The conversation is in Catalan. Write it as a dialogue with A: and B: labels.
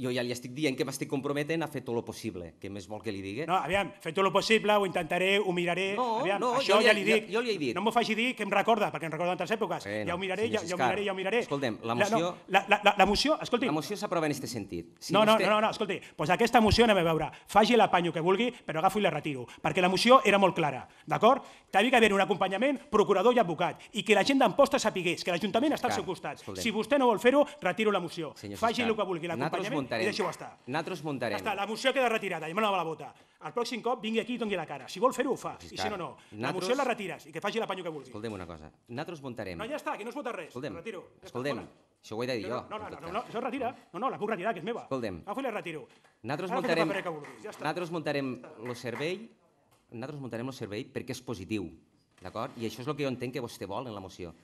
A: jo ja li estic dient que m'estic comprometent a fer tot el possible. Què més vol que li digui?
B: No, aviam, fem tot el possible, ho intentaré, ho miraré...
A: No,
B: aviam,
A: no,
B: això ja li dic.
A: jo- jo li he dit.
B: No m'ho faci dir que em recorda, perquè em recorda d'altres èpoques.
A: Bueno,
B: ja ho miraré, ja, ja ho miraré, ja ho miraré.
A: escoltem, la
B: no,
A: moció-
B: la, la, la, la moció, escolti,
A: La moció s'aprova en aquest sentit. Si
B: no, no,
A: vostè-
B: no, no, no, escolti, doncs aquesta moció anem a veure, faci l'apanyo que vulgui, però agafo i la retiro, perquè la moció era molt clara, d'acord? Que havia d'haver un acompanyament, procurador i advocat, i que la gent d'Amposta sapigués que l'Ajuntament està al seu costat.
A: escoltem.
B: Si vostè no vol fer-ho, retiro la moció.
A: Senyor
B: faci el que vulgui, l'acompanyament,
A: muntarem-
B: i deixi-ho estar.
A: Nosaltres
B: Ja
A: muntarem.
B: està, la moció queda retirada, ja me la va la bota. El pròxim cop vingui aquí i doni la cara. Si vol fer-ho, ho fa. I si no, no. La moció la retires i que faci l'apanyo que vulgui.
A: Escoltem una cosa. Nosaltres muntarem.
B: No, ja està, que no es vota res.
A: Escoltem,
B: Retiro. Ja
A: escoltem.
B: fora.
A: Això ho he de dir jo.
B: No, no, no, no, això es retira. No, no, la puc retirar, que és meva.
A: Escoltem.
B: Agafo i la retiro.
A: Nosaltres muntarem,
B: ja
A: nosaltres muntarem el servei, nosaltres muntarem el servei perquè és positiu, d'acord? I això és el que jo entenc que vostè vol en la moció.